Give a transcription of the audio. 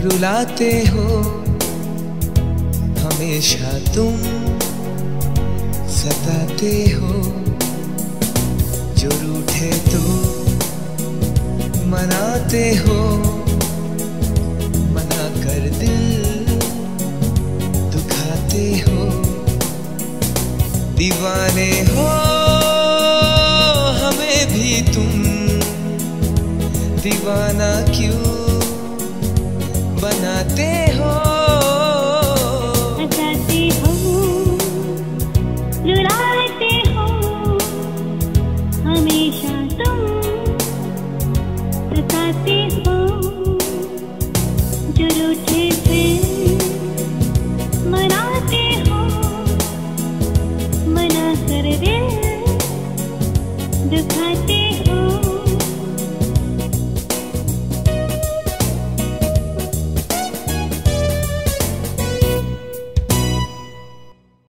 रुलाते हो, हमेशा तुम सताते हो। जो रूठे तो मनाते हो, मना कर दिल दुखाते हो। दीवाने हो, हमें भी तुम, दीवाना क्यों? हमेशा तुम सताते हो। जो मनाते हो। मना कर दिल दुखाते हो।